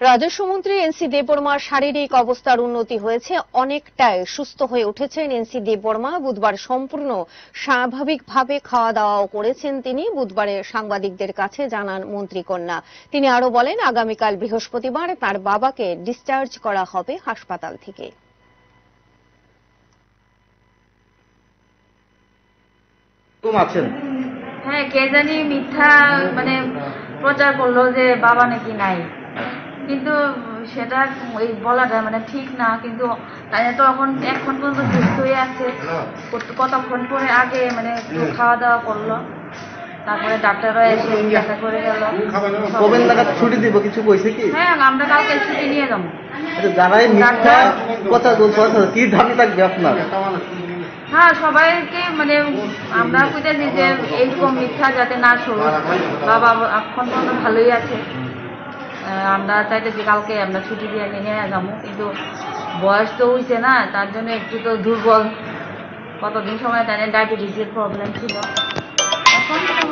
রাজস্বমন্ত্রী NC দেববর্মার শারীরিক অবস্থার উন্নতি হয়েছে অনেকটাই সুস্থ হয়ে উঠেছেন এনসি দেববর্মা। বুধবার সম্পূর্ণ স্বাভাবিকভাবে খাওয়া দাওয়াও করেছেন তিনি। বুধবারে সাংবাদিকদের কাছে জানান মন্ত্রী কন্যা তিনি আরও বলেন আগামীকাল বৃহস্পতিবার তার বাবাকে ডিসচার্জ করা হবে হাসপাতাল থেকে। আছেন? হ্যাঁ কে জানি মিথ্যা মানে প্রচার করল যে বাবা নাকি নাই। কিন্তু সেটা ওই বলাটা মানে ঠিক না কিন্তু তাই তো এখন এখন পর্যন্ত সুস্থ হয়ে আছে। কতক্ষণ পরে আগে মানে একটু খাওয়া দাওয়া করল তারপরে ডাক্তাররা এসে দেখা করে গেল। কবে নাগাদ ছুটি দিব কিছু কইছে কি? হ্যাঁ আমরা কালকে ছুটি নিয়ে যাব। আচ্ছা, যারাই মিথ্যা কথা বলছে কি দাবি থাকবে আপনার? হ্যাঁ সবাইকে মানে আমরা কইতেছি যে এইরকম মিথ্যা যাতে না শুরু বাবা এখন পর্যন্ত ভালোই আছে। আমরা যে কালকে আমরা ছুটি দিয়ে নিয়ে যাব, কিন্তু বয়স তো হইছে না, তার জন্য একটু তো দুর্বল কতদিন সময় তাদের ডায়াবেটিসের প্রবলেম ছিল এখন।